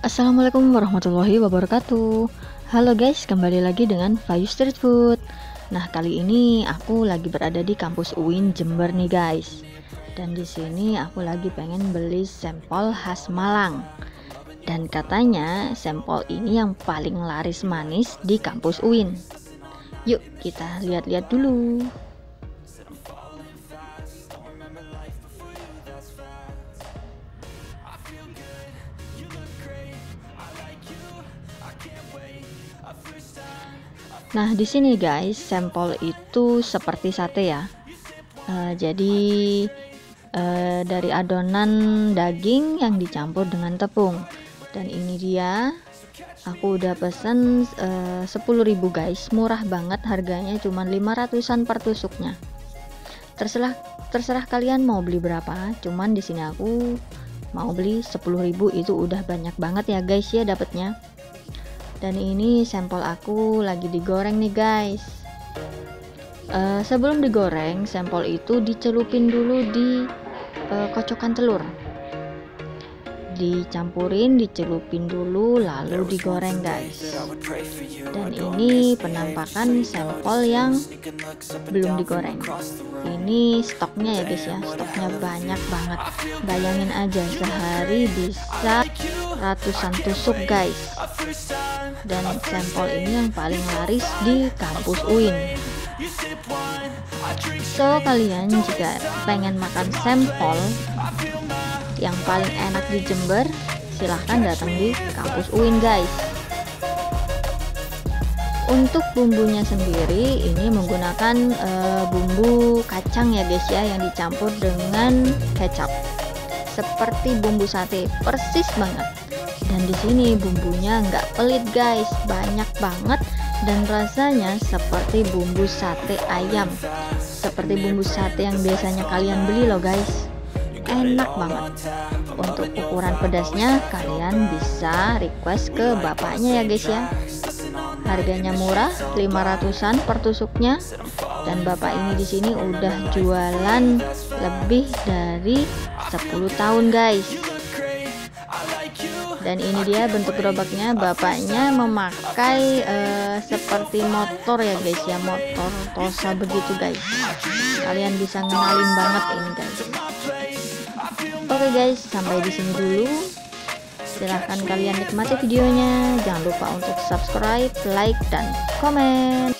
Assalamualaikum warahmatullahi wabarakatuh. Halo guys, kembali lagi dengan Fayu Street Food. Nah, kali ini aku lagi berada di kampus UIN Jember nih guys. Dan di sini aku lagi pengen beli sampel khas Malang. Dan katanya sampel ini yang paling laris manis di kampus UIN. Yuk, kita lihat-lihat dulu Nah, di sini guys, sampel itu seperti sate ya. Uh, jadi uh, dari adonan daging yang dicampur dengan tepung. Dan ini dia. Aku udah pesen eh, uh, 10.000 guys, murah banget harganya cuma 500-an per tusuknya. Terserah terserah kalian mau beli berapa, cuman di sini aku mau beli 10.000 itu udah banyak banget ya guys ya dapatnya dan ini sampel aku lagi digoreng nih guys. Uh, sebelum digoreng sampel itu dicelupin dulu di uh, kocokan telur. Dicampurin dicelupin dulu lalu digoreng guys. dan ini penampakan sampel yang belum digoreng. ini stoknya ya guys ya. Stoknya banyak banget. Bayangin aja sehari bisa ratusan tusuk guys. Dan sampel ini yang paling laris di kampus UIN. So kalian jika pengen makan sampel yang paling enak di Jember silahkan datang di kampus UIN guys. Untuk bumbunya sendiri ini menggunakan e, bumbu kacang ya guys ya yang dicampur dengan kecap. Seperti bumbu sate persis banget dan di sini bumbunya nggak pelit guys. Banyak banget. Dan rasanya seperti bumbu sate ayam. Seperti bumbu sate yang biasanya kalian beli loh guys. Enak banget. Untuk ukuran pedasnya kalian bisa request ke bapaknya ya guys ya. Harganya murah 500an per tusuknya. Dan bapak ini di sini udah jualan lebih dari 10 tahun guys dan ini dia bentuk gerobaknya bapaknya memakai uh, seperti motor ya guys ya motor Tosa begitu guys kalian bisa ngenalin banget ini guys Oke guys, sampai di sini dulu. Silahkan kalian nikmati videonya. Jangan lupa untuk subscribe, like, dan komen.